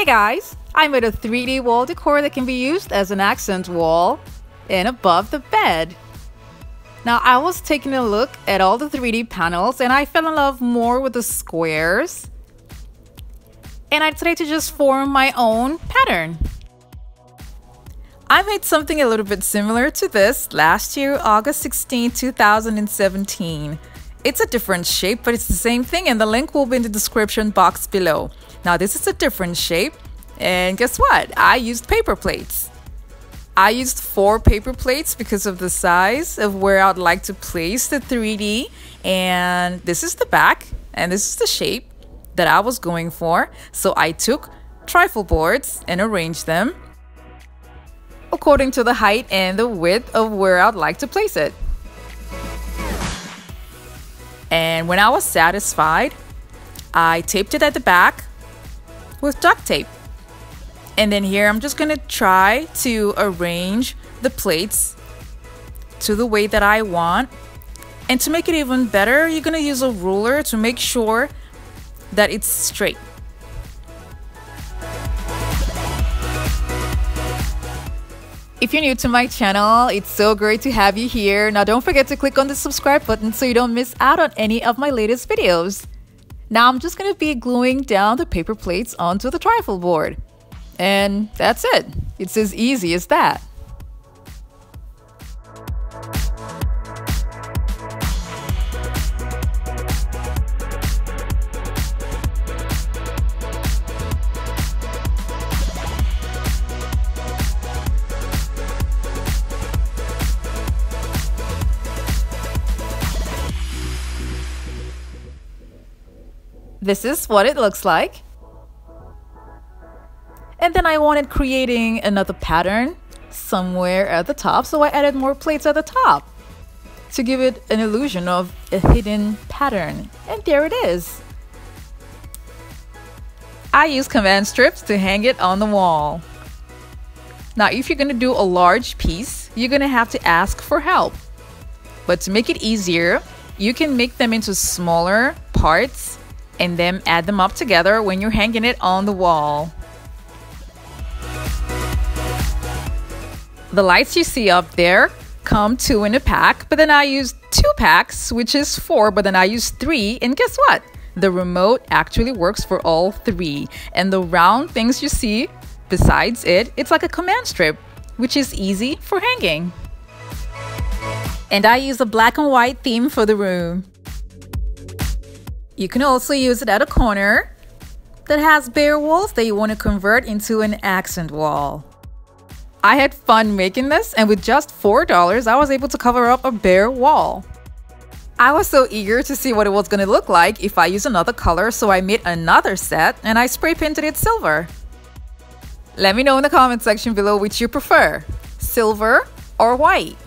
Hey guys, I made a 3D wall decor that can be used as an accent wall and above the bed. Now I was taking a look at all the 3D panels and I fell in love more with the squares. And I decided to just form my own pattern. I made something a little bit similar to this last year, August 16, 2017. It's a different shape, but it's the same thing, and the link will be in the description box below. Now, this is a different shape, and guess what? I used paper plates. I used four paper plates because of the size of where I'd like to place the 3D, and this is the back, and this is the shape that I was going for. So I took trifold boards and arranged them according to the height and the width of where I'd like to place it. And when I was satisfied, I taped it at the back with duct tape. And then here I'm just gonna try to arrange the plates to the way that I want. And to make it even better, you're gonna use a ruler to make sure that it's straight. If you're new to my channel, it's so great to have you here. Now don't forget to click on the subscribe button so you don't miss out on any of my latest videos. Now I'm just going to be gluing down the paper plates onto the trifold board. And that's it. It's as easy as that. This is what it looks like. And then I wanted creating another pattern somewhere at the top, so I added more plates at the top to give it an illusion of a hidden pattern. And there it is. I use command strips to hang it on the wall. Now, if you're gonna do a large piece, you're gonna have to ask for help. But to make it easier, you can make them into smaller parts and then add them up together when you're hanging it on the wall. The lights you see up there come two in a pack, but then I use two packs, which is four, but then I use three, and guess what? The remote actually works for all three. And the round things you see besides it, it's like a command strip, which is easy for hanging. And I use a black and white theme for the room. You can also use it at a corner that has bare walls that you want to convert into an accent wall. I had fun making this and with just $4 I was able to cover up a bare wall. I was so eager to see what it was going to look like if I use another color so I made another set and I spray painted it silver. Let me know in the comment section below which you prefer, silver or white.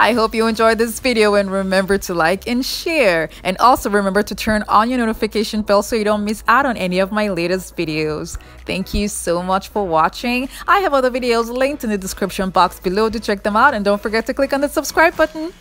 I hope you enjoyed this video and remember to like and share. And also remember to turn on your notification bell so you don't miss out on any of my latest videos. Thank you so much for watching. I have other videos linked in the description box below to check them out and don't forget to click on the subscribe button.